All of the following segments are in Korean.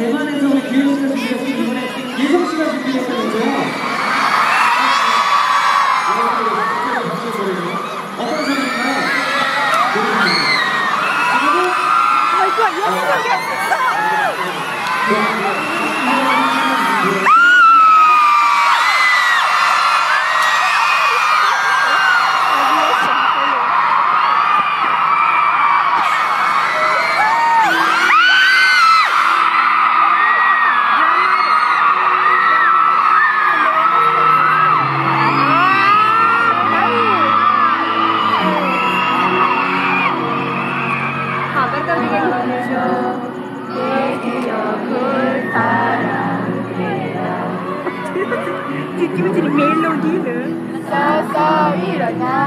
대만에서 우리 기훈 씨가 준비했고 이번에 예성 씨가 준비했다면서요? 어떤 소리인가요? 아 이거 영상이었어! melodi ni. Sasa, iranya.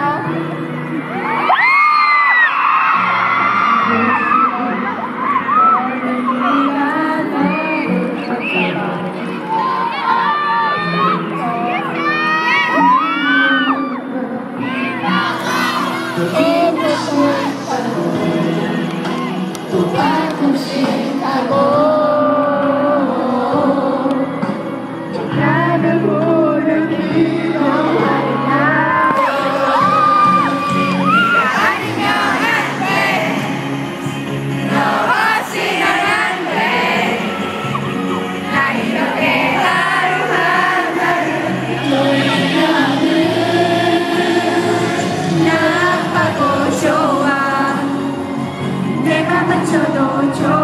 cho tôi cho